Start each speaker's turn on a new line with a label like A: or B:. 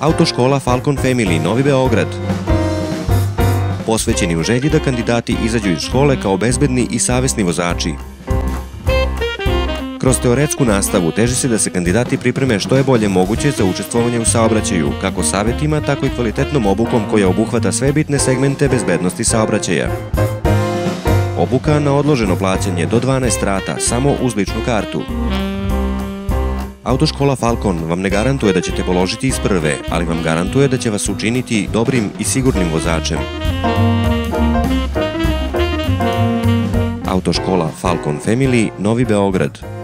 A: Autoškola Falcon Family Novi Beograd. Posvećeni u želji da kandidati izađu iz škole kao bezbedni i savesni vozači. Kroz teoretsku nastavu teži se da se kandidati pripreme što je bolje moguće za učestvovanje u saobraćaju, kako savetima, tako i kvalitetnom obukom koja obuhvata sve bitne segmente bezbednosti saobraćaja. Obuka na odloženo plaćanje do 12 rata samo uz ličnu kartu. Autoškola Falcon vam ne garantuje da ćete položiti iz prve, ali vam garantuje da će vas učiniti dobrim i sigurnim vozačem. Autoškola Falcon Family, Novi Beograd.